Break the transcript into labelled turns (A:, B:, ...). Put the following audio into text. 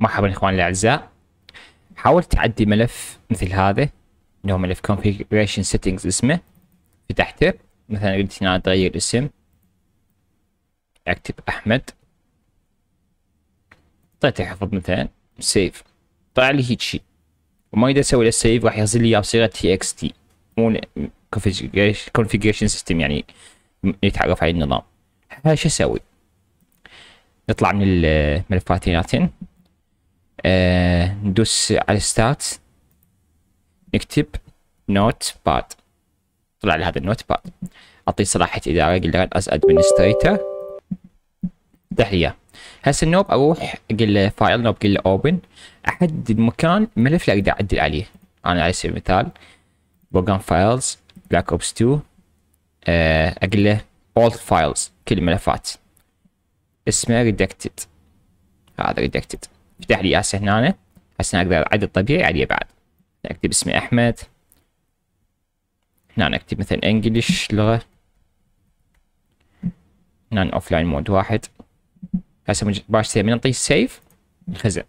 A: مرحبا إخواني الأعزاء. حاول تعدي ملف مثل هذا اللي هو ملف configuration settings اسمه. فتحته مثلا قلت هنا تغير اسم. أكتب أحمد. طلعت حفظ مثلا. save طلع لي هيك شيء. وما أقدر أسوي له save راح ينزل لي اياه بصيغه TXT مو configuration system يعني يتعرف على النظام. شو أسوي؟ نطلع من الملفات هنا. آه ندوس على start نكتب Notepad طلع لي هذا ال Notepad أعطيه صلاحية إدارة أقول له as administrator لي هسه النوب أروح أقول له file نوب أقول له open احدد مكان الملف اللي أقدر أعدل عليه. أنا على سبيل المثال Program Files Black Ops 2 أقول له all files كل الملفات. اسمه redacted. هذا redacted. فتح لي هسه هنا هسه أقدر أعدل طبيعي عليه بعد. اكتب اسمي أحمد. هنا اكتب مثلا English لغه هنا offline mode واحد. هسه مباشرة من نعطيه save الخزن.